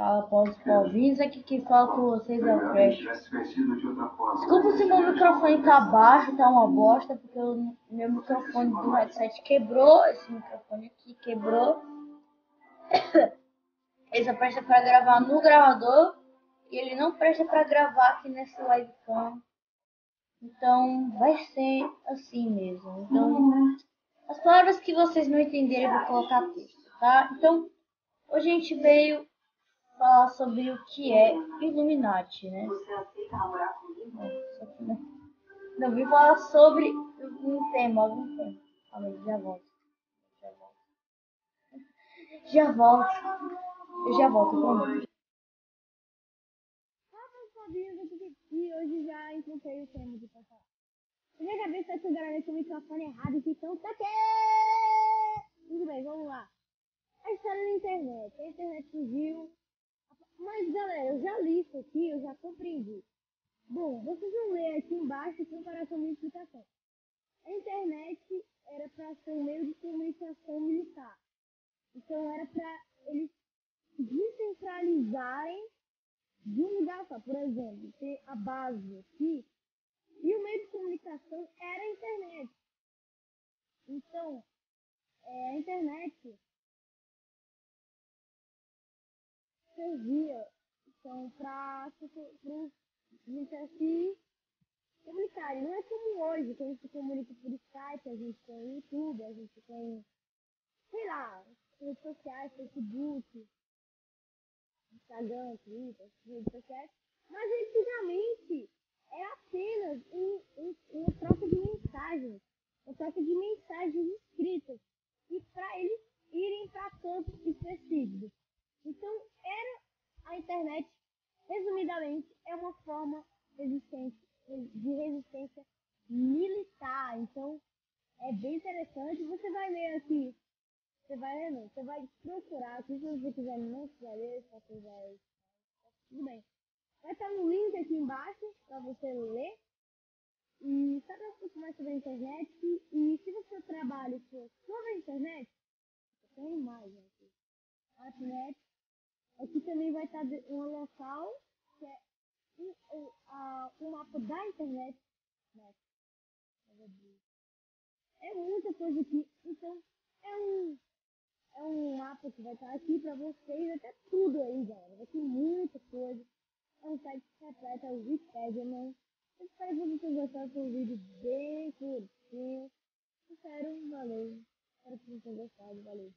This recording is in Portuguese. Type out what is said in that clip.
Fala após o Paulinho, aqui que fala com vocês é o Crash. Desculpa se meu microfone tá baixo, tá uma bosta, porque o meu microfone do headset quebrou, esse microfone aqui quebrou. Ele só presta para gravar no gravador e ele não presta para gravar aqui nesse webcam. Então vai ser assim mesmo. Então as palavras que vocês não entenderem eu vou colocar texto, tá? Então hoje a gente veio falar sobre o que é Illuminati, né? Comigo? Não, vim falar sobre um tema, algum tema. Calma aí, já volto. Já volto. Já volto. Eu já volto, prometo. E hoje já encontrei o tema de passar. Minha cabeça tá segurando esse microfone errado, então tá que... Tudo bem, vamos lá. A história da internet. A internet surgiu. Mas galera, eu já li isso aqui, eu já compreendi. Bom, vocês vão ler aqui embaixo comparação de explicação. A internet era para ser um meio de comunicação militar. Então era para eles descentralizarem de um lugar só. Por exemplo, ter a base aqui e o meio de comunicação era a internet. Então, é, a internet servia então, para gente se comunicarem. Não é como hoje, que a gente se comunica por Skype, a gente tem YouTube, a gente tem, sei lá, redes sociais, Facebook, Instagram, Twitter, redes sociais. Mas antigamente é apenas um, um, uma troca de mensagens, uma troca de mensagens escritas. E para eles irem para campos específicos. Internet, resumidamente, é uma forma resistente, de resistência militar. Então, é bem interessante. Você vai ler aqui você vai ler não, você vai procurar aqui, se você quiser não quiser ler, só quiser. Tudo bem. Vai estar no link aqui embaixo para você ler. E saber um pouco mais sobre a internet. E se você trabalha for sobre a internet, tem mais aqui. A internet. Aqui também vai estar um local que é um, um, um mapa da internet. Né? É muita coisa aqui. Então, é um é um mapa que vai estar aqui pra vocês, até tudo aí, galera. Vai ter muita coisa. É um site completo, é o Wikipedia, né? Eu espero que vocês tenham gostado do vídeo bem curtinho. Espero, valeu. Espero que vocês tenham gostado, valeu.